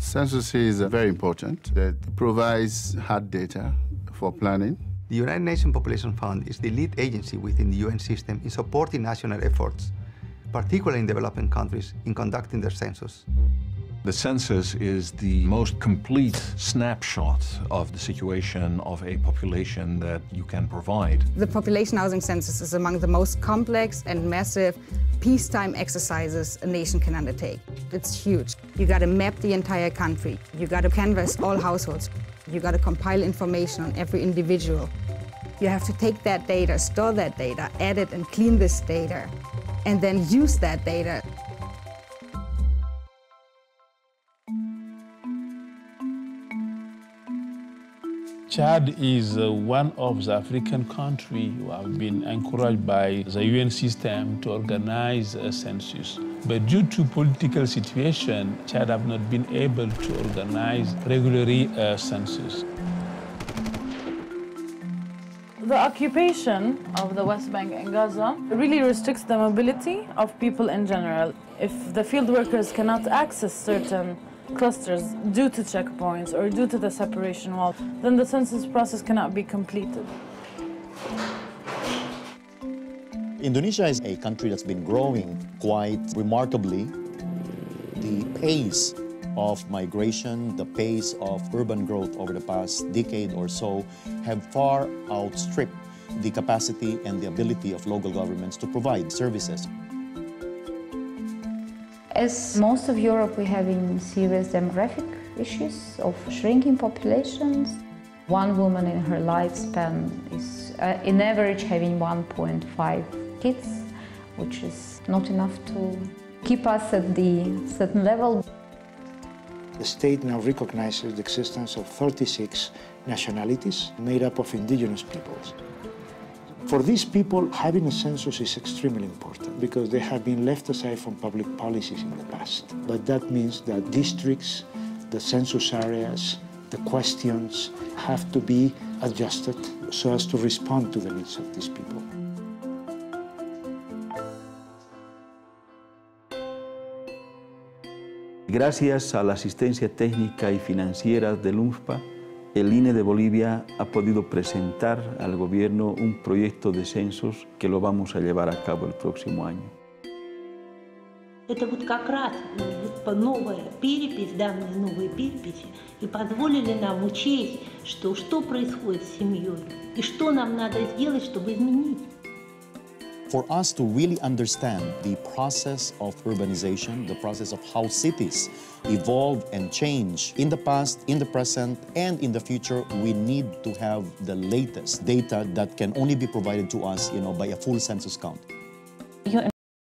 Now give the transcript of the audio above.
Census is very important. It provides hard data for planning. The United Nations Population Fund is the lead agency within the UN system in supporting national efforts, particularly in developing countries, in conducting their census. The census is the most complete snapshot of the situation of a population that you can provide. The population housing census is among the most complex and massive peacetime exercises a nation can undertake. It's huge. You got to map the entire country. You got to canvass all households. You got to compile information on every individual. You have to take that data, store that data, edit and clean this data, and then use that data Chad is uh, one of the African countries who have been encouraged by the UN system to organize a census. But due to political situation, Chad have not been able to organize regularly a census. The occupation of the West Bank and Gaza really restricts the mobility of people in general. If the field workers cannot access certain clusters due to checkpoints or due to the separation wall, then the census process cannot be completed. Indonesia is a country that's been growing quite remarkably. The pace of migration, the pace of urban growth over the past decade or so have far outstripped the capacity and the ability of local governments to provide services. As most of Europe, we have in serious demographic issues of shrinking populations. One woman in her lifespan is, uh, in average, having 1.5 kids, which is not enough to keep us at the certain level. The state now recognizes the existence of 36 nationalities made up of indigenous peoples. For these people, having a census is extremely important because they have been left aside from public policies in the past. But that means that districts, the census areas, the questions have to be adjusted so as to respond to the needs of these people. Gracias a la asistencia técnica y financiera del UNFPA, el INE de Bolivia ha podido presentar al gobierno un proyecto de censos que lo vamos a llevar a cabo el próximo año. Это вот как раз новая перепись, данные новые переписи, и позволили нам учесть, что, что происходит с семьей, и что нам надо сделать, чтобы изменить. For us to really understand the process of urbanization, the process of how cities evolve and change in the past, in the present, and in the future, we need to have the latest data that can only be provided to us you know, by a full census count.